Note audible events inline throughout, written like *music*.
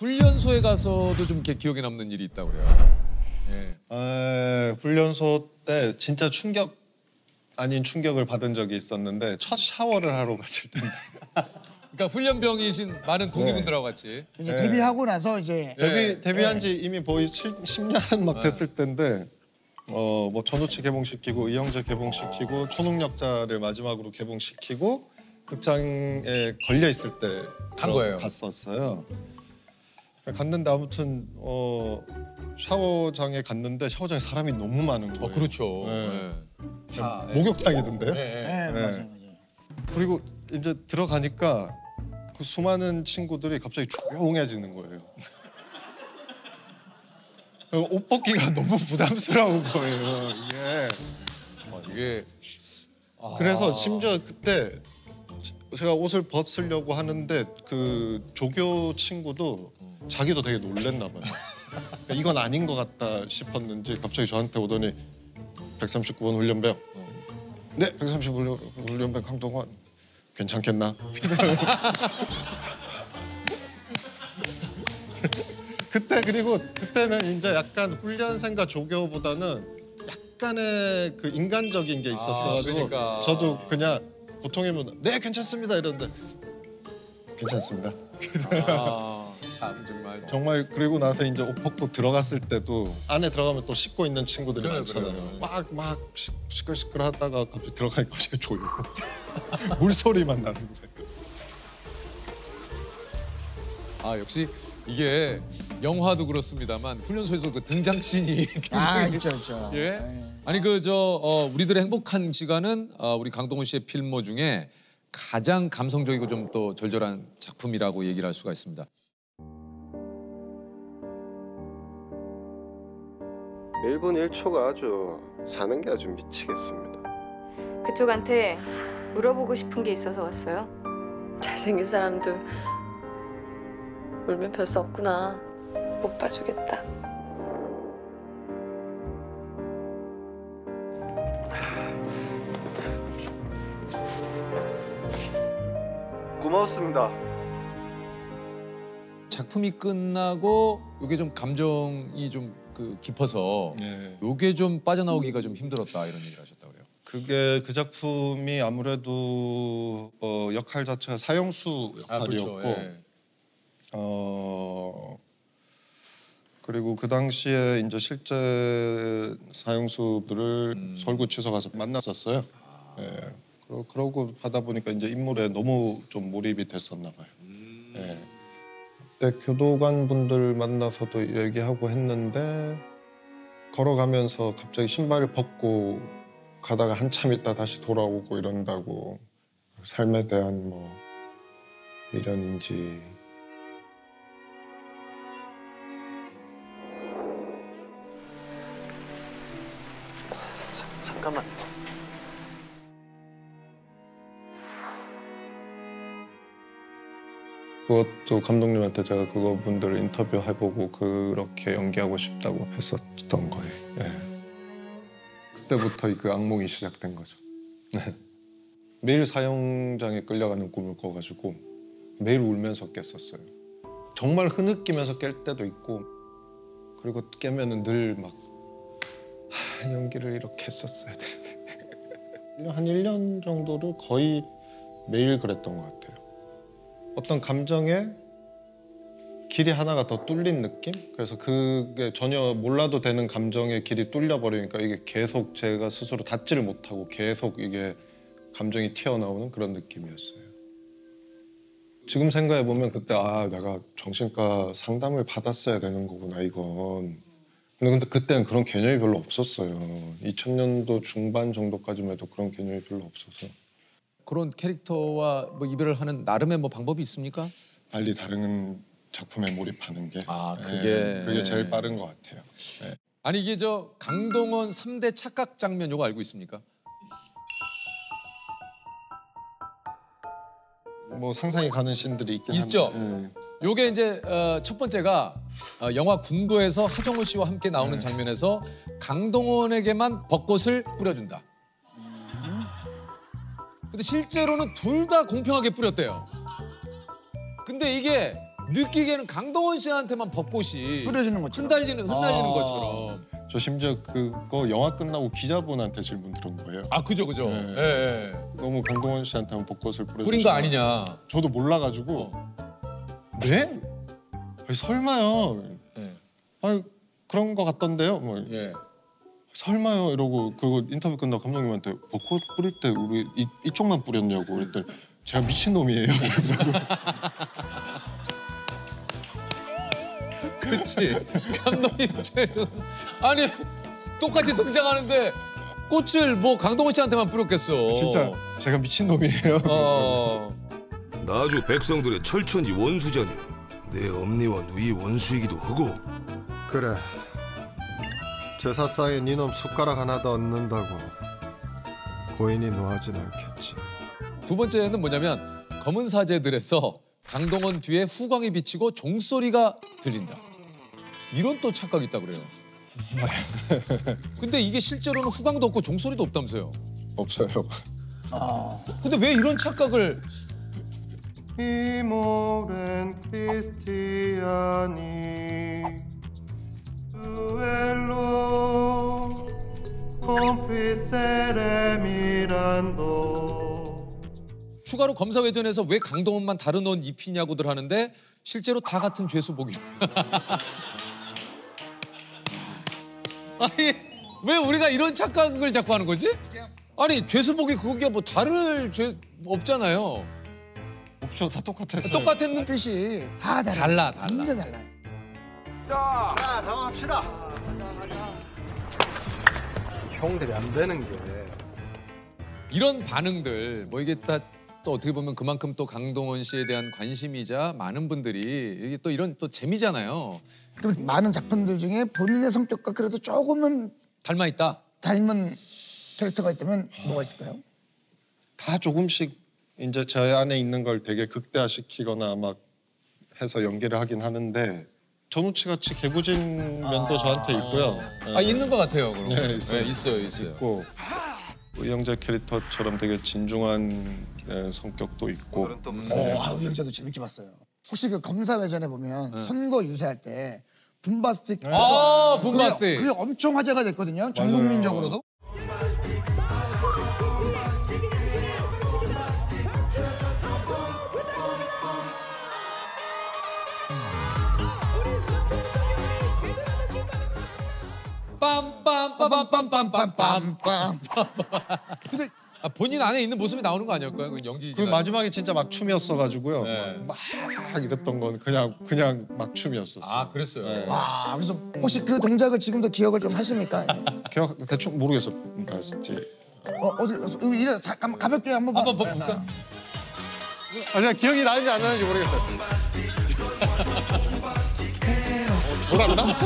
훈련소에 가서도 좀 이렇게 기억에 남는 일이 있다고 그래요. 예. 에, 훈련소 때 진짜 충격 아닌 충격을 받은 적이 있었는데 첫 샤워를 하러 갔을 텐데 *laughs* 그러니까 훈련병이신 많은 동기분들하고 같이. 이제 네. 데뷔하고 나서 이제 네. 데뷔 데뷔한 지 이미 거의 10 년 막 됐을 때인데 어 뭐 전우치 개봉시키고 이영재 개봉시키고 초능력자를 마지막으로 개봉시키고 극장에 걸려 있을 때 간 거예요? 갔었어요. 갔는데 아무튼 어 샤워장에 갔는데 샤워장에 사람이 너무 많은 거예요. 어 그렇죠. 네. 예. 다, 예. 목욕탕이던데요. 예, 예. 네, 네. 맞아요, 맞아요. 그리고 이제 들어가니까 그 수많은 친구들이 갑자기 조용해지는 거예요. *laughs* 옷 벗기가 너무 부담스러운 거예요. 이게. 어, 이게 아. 그래서 심지어 그때 제가 옷을 벗으려고 하는데 그 조교 친구도 자기도 되게 놀랬나 봐요. 그러니까 이건 아닌 것 같다 싶었는지 갑자기 저한테 오더니 139번 훈련병. 네, 139번 훈련병 강동원. 괜찮겠나? *laughs* 그때 그리고 그때는 이제 약간 훈련생과 조교보다는 약간의 그 인간적인 게 있었어. 아, 그러니까. 저도 그냥 보통이면 네 괜찮습니다 이러는데 괜찮습니다. 아, 참 정말 정말 그리고 나서 이제 옷 벗고 들어갔을 때도 안에 들어가면 또 씻고 있는 친구들이 그래요, 많잖아요. 그래요. 막막 시끌시끌 하다가 갑자기 들어가니까 갑자기 조용. 물소리만 나는 거예요. 아 역시 이게 영화도 그렇습니다만 훈련소에서 그 등장씬이 *laughs* 아 굉장히 있죠 있죠. 예. 네. 아니 그저 어, 우리들의 행복한 시간은 어, 우리 강동원 씨의 필모 중에 가장 감성적이고 좀 또 절절한 작품이라고 얘기를 할 수가 있습니다. 1분 1초가 아주 사는 게 아주 미치겠습니다. 그쪽한테 물어보고 싶은 게 있어서 왔어요. 잘생긴 사람도 울면 별 수 없구나. 못 봐주겠다. 고마웠습니다. 작품이 끝나고 이게 좀 감정이 좀 그 깊어서 예. 요게 좀 빠져나오기가 좀 힘들었다 이런 얘기를 하셨다 그래요. 그게 그 작품이 아무래도 어, 역할 자체가 사형수 역할이었고 예. 어 그리고 그 당시에 이제 실제 사형수들을 음. 설구치소 가서 만났었어요. 예. 그러, 그러고 하다 보니까 이제 인물에 너무 좀 몰입이 됐었나 봐요. 예. 그때 교도관 분들 만나서도 얘기하고 했는데 걸어가면서 갑자기 신발을 벗고 가다가 한참 있다 다시 돌아오고 이런다고 삶에 대한 뭐 미련인지 잠깐만. 그것도 감독님한테 제가 그거 분들을 인터뷰 해보고 그렇게 연기하고 싶다고 했었던 거예요. 예. 그때부터 그 악몽이 시작된 거죠. 네. 매일 사형장에 끌려가는 꿈을 꿔가지고 매일 울면서 깼었어요. 정말 흐느끼면서 깰 때도 있고 그리고 깨면은 늘막 연기를 이렇게 했었어야 되는데 한 1년 정도를 거의 매일 그랬던 것 같아요. 어떤 감정에 길이 하나가 더 뚫린 느낌? 그래서 그게 전혀 몰라도 되는 감정의 길이 뚫려 버리니까 이게 계속 제가 스스로 닫지를 못하고 계속 이게 감정이 튀어나오는 그런 느낌이었어요. 지금 생각해 보면 그때 아 내가 정신과 상담을 받았어야 되는 거구나 이건. 근데, 근데 그때는 그런 개념이 별로 없었어요. 2000년도 중반 정도까지만 해도 그런 개념이 별로 없어서 그런 캐릭터와 뭐 이별을 하는 나름의 뭐 방법이 있습니까? 빨리 다른 작품에 몰입하는 게 아, 예, 그게- 그게 제일 빠른 것 같아요. 아니 이게 저 강동원 삼대 착각 장면 요거 알고 있습니까? 뭐 상상이 가는 씬들이 있긴 있죠? 한데, 예. 요게 이제 어, 첫 번째가 어, 영화 군도에서 하정우 씨와 함께 나오는 장면에서 강동원에게만 벚꽃을 뿌려준다. 근데 실제로는 둘 다 공평하게 뿌렸대요. 근데 이게 느끼기에는 강동원 씨한테만 벚꽃이 뿌려지는 것처럼. 흩날리는 흩날리는 아. 것처럼. 저 심지어 그거 영화 끝나고 기자분한테 질문 들은 거예요. 아 그죠 그죠. 네. 예, 예. 너무 강동원 씨한테만 벚꽃을 뿌려 뿌린 거 아니냐. 저도 몰라가지고 네? 아니, 설마요. 예. 아니 그런 거 같던데요. 뭐 예. 설마요 이러고 그거 인터뷰 끝나고 감독님한테 벚꽃 뿌릴 때 우리 이, 이쪽만 뿌렸냐고 그랬더니 제가 미친 놈이에요. *laughs* 그래서 *laughs* 그렇지. 감독님 입장에서 아니 똑같이 등장하는데 꽃을 뭐 강동원 씨한테만 뿌렸겠어. 진짜 제가 미친 놈이에요. 어. 나주 백성들의 철천지 원수자니 내 엄니와 누이 원수이기도 하고 그래. 제사상에 니놈 숟가락 하나 더 얻는다고 고인이 노하진 않겠지. 두 번째는 뭐냐면 검은 사제들에서 강동원 뒤에 후광이 비치고 종소리가 들린다. 이런 또 착각이 있다 그래요. *laughs* 근데 이게 실제로는 후광도 없고 종소리도 없다면서요. 없어요. 근데 왜 이런 착각을 이모렌 크리스티아니 duello confessere mirando 추가로 검사 회전에서 왜 강동원만 다른 옷 입히냐고들 하는데 실제로 다 같은 죄수복이. *laughs* 아니 왜 우리가 이런 착각을 자꾸 하는 거지? 아니 죄수복이 그게 뭐 다를 죄 없잖아요. 없죠. 다 똑같았어요. 똑같았는데 뜻이 다 달라. 달라, 달라. 완전 달라요. 자 작업합시다 형들이 안 되는 게 이런 반응들 뭐 이게 다 또 어떻게 보면 그만큼 또 강동원 씨에 대한 관심이자 많은 분들이 이게 또 이런 또 재미잖아요. 그 많은 작품들 중에 본인의 성격과 그래도 조금은 닮아 있다. 닮은 캐릭터가 있다면 뭐가 있을까요? 다 조금씩 이제 저 안에 있는 걸 되게 극대화시키거나 막 해서 연기를 하긴 하는데 전우치 같이 개구진 면도 저한테 있고요. 아 있는 것 같아요. 그럼. 네, 있어요. 있어요, 있어요. 있고 의영재 캐릭터처럼 되게 진중한 예, 성격도 있고 어, 아, 의형제도 재밌게 봤어요. 혹시 그 검사회전에 보면 선거 유세할 때 분바스틱 아, 분바스틱. 그게 엄청 화제가 됐거든요. 전 국민적으로도. 빰빰빰빰빰빰빰빰. 빰빰. 근데 아, 본인 안에 있는 모습이 나오는 거 아니었까요? 그 연기. 그 마지막에 진짜 막 춤이었어 가지고요. 네. 막 이랬던 건 그냥 그냥 막 춤이었었어요. 아 그랬어요. 네. 와, 그래서 혹시 그 동작을 지금도 기억을 좀 하십니까? 기억 대충 모르겠어. 바스티. 어, 어디 어, 이래 가, 가볍게 한번 봐. 한번 볼까? 나. 아니야 기억이 나는지 안 나는지 모르겠어요. *laughs* 돌았나?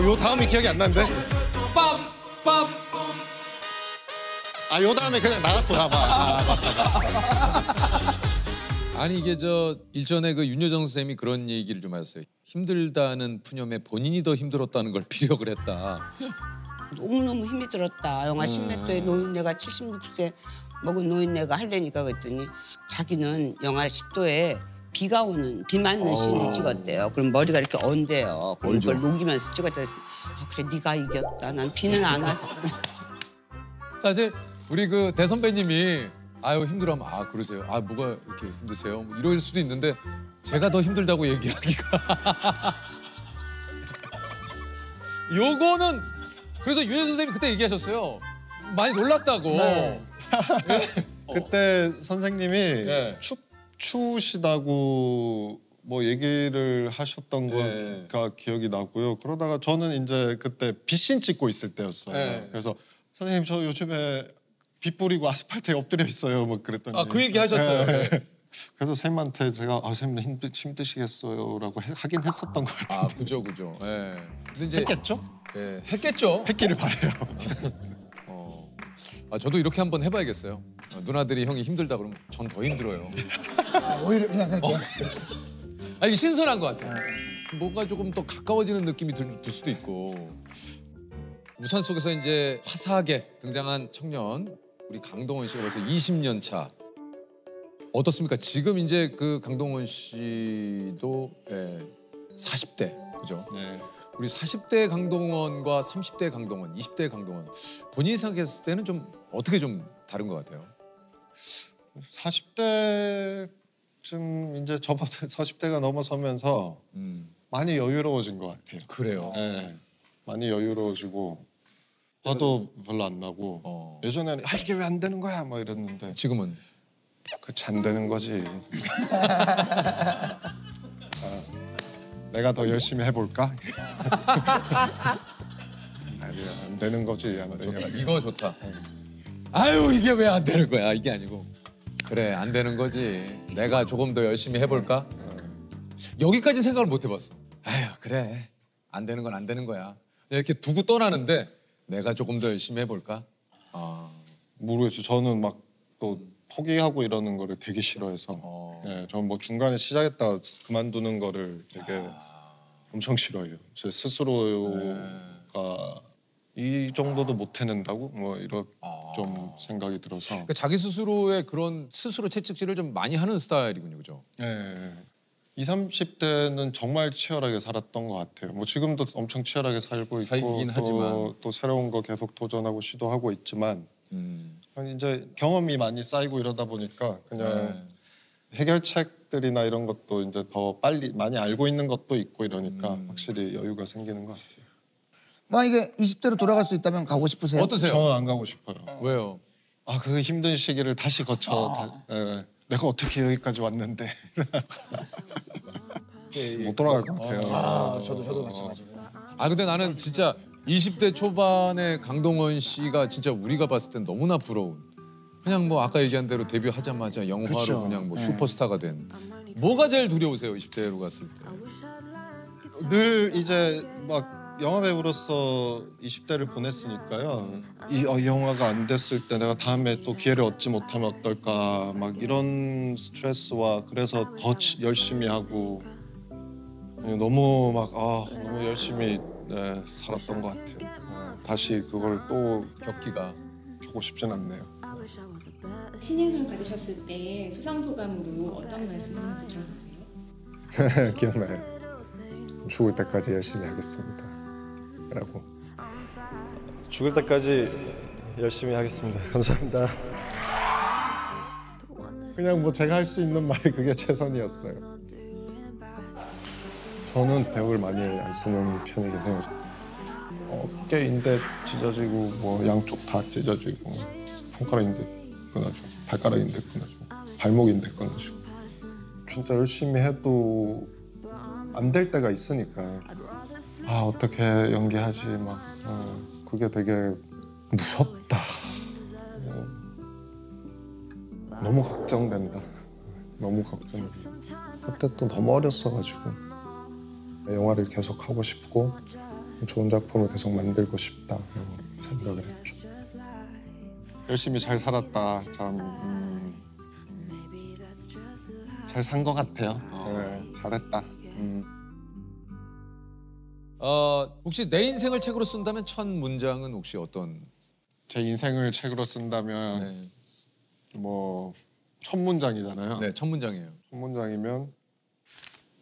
어, 요 다음이 기억이 안 나는데? 빰빰. 아, 요 다음에 그냥 나갔고 나봐. 아, 아니 이게 저 일전에 그 윤여정 쌤이 그런 얘기를 좀 하셨어요. 힘들다는 푸념에 본인이 더 힘들었다는 걸 피력을 했다. 너무너무 힘이 들었다. 영하 10m의 노인네가 76세 먹은 노인네가 할래니까 그랬더니 자기는 영하 10도에 비가 오는 비 맞는 씬을 찍었대요. 그럼 머리가 이렇게 언대요. 그런 걸 녹이면서 찍었다. 그래서 아, 그래 네가 이겼다. 난 비는 안 왔어. *laughs* 사실 우리 그 대선배님이 아유 힘들어하면 아 그러세요. 아 뭐가 이렇게 힘드세요? 뭐 이럴 수도 있는데 제가 더 힘들다고 얘기하기가. *laughs* 요거는 그래서 유현 선생님이 그때 얘기하셨어요. 많이 놀랐다고. 네. *laughs* 그때 선생님이 네. 추, 추우시다고 뭐 얘기를 하셨던 네. 거가 기억이 나고요. 그러다가 저는 이제 그때 빗신 찍고 있을 때였어요. 네. 그래서 선생님 저 요즘에 빗 뿌리고 아스팔트에 엎드려 있어요. 뭐 그랬더니 아그 얘기 하셨어요. 네. *laughs* 그래서 쌤한테 제가 아 선생님 힘드, 힘드시겠어요라고 해- 하긴 했었던 것 같아요. 아 그죠 그죠. 예. 근데 이제 했겠죠? 예, 했겠죠. 했기를 바래요. *laughs* 어. 아 저도 이렇게 한번 해봐야겠어요. 어, 누나들이 형이 힘들다 그러면 전 더 힘들어요. 오히려 그냥 그렇게. 아 이게 신선한 것 같아요. 뭔가 조금 더 가까워지는 느낌이 들, 들 수도 있고 우산 속에서 이제 화사하게 등장한 청년 우리 강동원 씨가 벌써 20년 차 어떻습니까? 지금 이제 그 강동원 씨도 예, 40대 그죠? 네. 우리 40대 강동원과 30대 강동원, 20대 강동원 본인이 생각했을 때는 좀 어떻게 좀 다른 것 같아요? 40대쯤 이제 저보다 40대가 *laughs* 넘어서면서 음, 많이 여유로워진 것 같아요. 그래요. 네. 많이 여유로워지고 화도 별로 안 나고 어. 예전에는 아 이게 왜 안 되는 거야 뭐 이랬는데 지금은 그안 되는 거지. *laughs* 아, 내가 더 열심히 해볼까? *laughs* 아니 안 되는 거지 안 좋다. 되냐. 이거 좋다. 아유 이게 왜 안 되는 거야? 이게 아니고 그래 안 되는 거지. 내가 조금 더 열심히 해볼까? 여기까지 생각을 못 해봤어. 아유 그래 안 되는 건 안 되는 거야. 이렇게 두고 떠나는데 내가 조금 더 열심히 해볼까? 아 모르겠어요. 저는 막 또 포기하고 이러는 거를 되게 싫어해서. 어. 네, 저는 뭐 중간에 시작했다 그만두는 거를 되게 아. 엄청 싫어해요. 제 네. 스스로가 이 정도도 못 해낸다고 뭐 이런 아. 좀 생각이 들어서. 그러니까 자기 스스로의 그런 스스로 채찍질을 좀 많이 하는 스타일이군요, 그죠? 네. 20, 30대는 정말 치열하게 살았던 것 같아요. 뭐 지금도 엄청 치열하게 살고 있고 살긴 또, 하지만. 또 새로운 거 계속 도전하고 시도하고 있지만 음. 이제 경험이 많이 쌓이고 이러다 보니까 그냥 해결책들이나 이런 것도 이제 더 빨리 많이 알고 있는 것도 있고 이러니까 음. 확실히 여유가 생기는 것 같아요. 만약에 20대로 돌아갈 수 있다면 가고 싶으세요? 어떠세요? 저는 안 가고 싶어요. 왜요? 아 그 힘든 시기를 다시 거쳐 다, 예, 내가 어떻게 여기까지 왔는데 *laughs* 못 돌아갈 것 같아요. 아, 저도 저도 마찬가지고요. 아 근데 나는 진짜 20대 초반에 강동원 씨가 진짜 우리가 봤을 땐 너무나 부러운 그냥 뭐 아까 얘기한 대로 데뷔하자마자 영화로 그쵸. 그냥 뭐 네. 슈퍼스타가 된 뭐가 제일 두려우세요 20대로 갔을 때 늘 이제 막 영화 배우로서 20대를 보냈으니까요. 이 어, 이 영화가 안 됐을 때 내가 다음에 또 기회를 얻지 못하면 어떨까 막 이런 스트레스와 그래서 더 치- 열심히 하고 예, 너무 막 아, 너무 열심히 네, 살았던 것 같아요. 네, 다시 그걸 또 격기가 하고 싶진 않네요. 신인상 받으셨을 때 수상 소감으로 어떤 말씀했는지 기억나세요? *laughs* 기억나요. 죽을 때까지 열심히 하겠습니다. 라고. 죽을 때까지 열심히 하겠습니다. *laughs* 감사합니다. 그냥 뭐 제가 할 수 있는 말이 그게 최선이었어요. 저는 대역을 많이 안 쓰는 편이긴 해요. 어깨 인대 찢어지고 뭐 양쪽 다 찢어지고 손가락 인대 끊어지고 발가락 인대 끊어지고 발목 인대 끊어지고 진짜 열심히 해도 안 될 때가 있으니까 아 어떻게 연기하지? 막 어, 그게 되게 무섭다. 어, 너무 걱정된다. 너무 걱정된다. 그때 또 너무 어렸어가지고 영화를 계속 하고 싶고 좋은 작품을 계속 만들고 싶다. 생각을 했죠. 열심히 잘 살았다. 참잘산 것 같아요. 네, 잘했다. 음. 어, 혹시 내 인생을 책으로 쓴다면 첫 문장은 혹시 어떤 제 인생을 책으로 쓴다면 네, 뭐첫 문장이잖아요. 네, 첫 문장이에요 첫 문장이면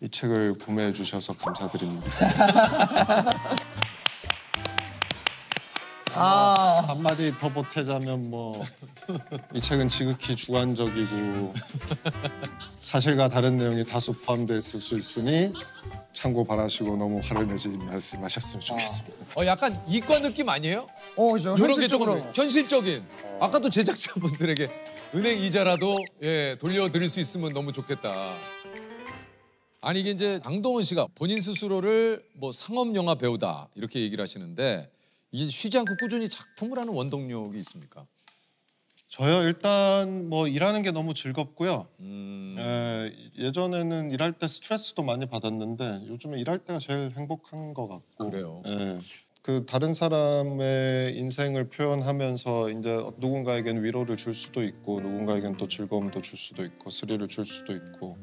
이 책을 구매해 주셔서 감사드립니다. *laughs* 아, 한마디 더 보태자면 뭐 이 책은 지극히 주관적이고 사실과 다른 내용이 다수 포함되어 있을 수 있으니 참고 바라시고 너무 화를 내지 말씀하셨으면 좋겠습니다. 어 약간 이과 느낌 아니에요? 어, 저 이런 게 조금 현실적으로. 현실적인 아까도 제작자분들에게 은행 이자라도 예 돌려드릴 수 있으면 너무 좋겠다. 아니 이게 이제 강동원 씨가 본인 스스로를 뭐 상업 영화 배우다 이렇게 얘기를 하시는데 이게 쉬지 않고 꾸준히 작품을 하는 원동력이 있습니까? 저요 일단 뭐 일하는 게 너무 즐겁고요. 음, 에, 예전에는 일할 때 스트레스도 많이 받았는데 요즘에 일할 때가 제일 행복한 것 같고 그래요. 예. 그 다른 사람의 인생을 표현하면서 이제 누군가에겐 위로를 줄 수도 있고 누군가에겐 또 즐거움도 줄 수도 있고 스릴을 줄 수도 있고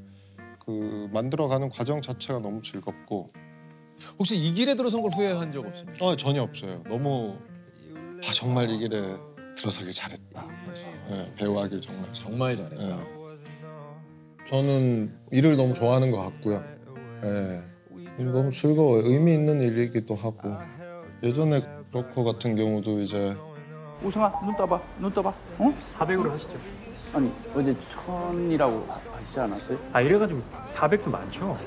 그 만들어가는 과정 자체가 너무 즐겁고 혹시 이 길에 들어선 걸 후회한 적 없습니까? 어 전혀 없어요. 너무 아 정말 이 길에 들어서길 잘했다. 예, 배우하길 정말 잘. 정말 잘했다. 예. 저는 일을 너무 좋아하는 것 같고요. 예. 너무 즐거워요. 의미 있는 일이기도 하고 예전에 브로커 같은 경우도 이제 우성아 눈 떠봐 눈 떠봐 어? 400으로 하시죠 아니 어제 천이라고 하시지 않았어요? 아 이래가지고 400도 많죠.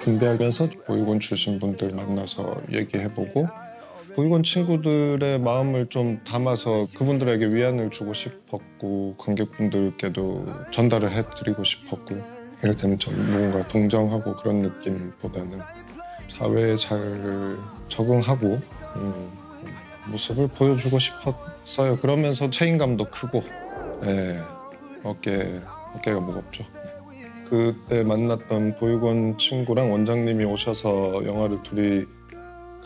중대하면서 보육원 출신 분들 만나서 얘기해보고 보육원 친구들의 마음을 좀 담아서 그분들에게 위안을 주고 싶었고 관객분들께도 전달을 해드리고 싶었고 이를테면 좀 누군가 동정하고 그런 느낌보다는 사회에 잘 적응하고 음, 모습을 보여주고 싶었어요. 그러면서 책임감도 크고 예, 어깨 어깨가 무겁죠. 그때 만났던 보육원 친구랑 원장님이 오셔서 영화를 둘이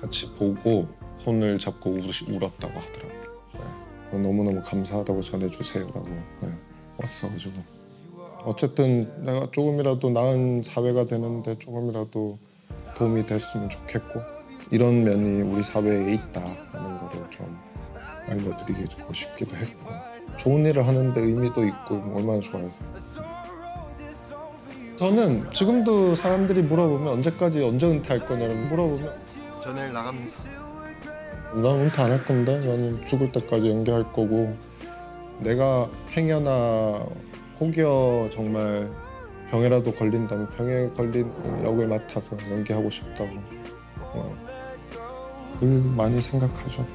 같이 보고 손을 잡고 울, 울었다고 하더라고요. 네. 너무너무 감사하다고 전해주세요라고 네. 왔어가지고 어쨌든 내가 조금이라도 나은 사회가 되는데 조금이라도 도움이 됐으면 좋겠고 이런 면이 우리 사회에 있다라는 거를 좀 알려드리고 싶기도 했고 좋은 일을 하는데 의미도 있고 얼마나 좋아요. 저는 지금도 사람들이 물어보면 언제까지 언제 은퇴할 거냐고 물어보면 저 내일 나갑니다. 난 은퇴 안 할 건데 나는 죽을 때까지 연기할 거고. 내가 행여나 혹여 정말 병에라도 걸린다면 병에 걸린 역을 맡아서 연기하고 싶다고. 어, 늘 많이 생각하죠.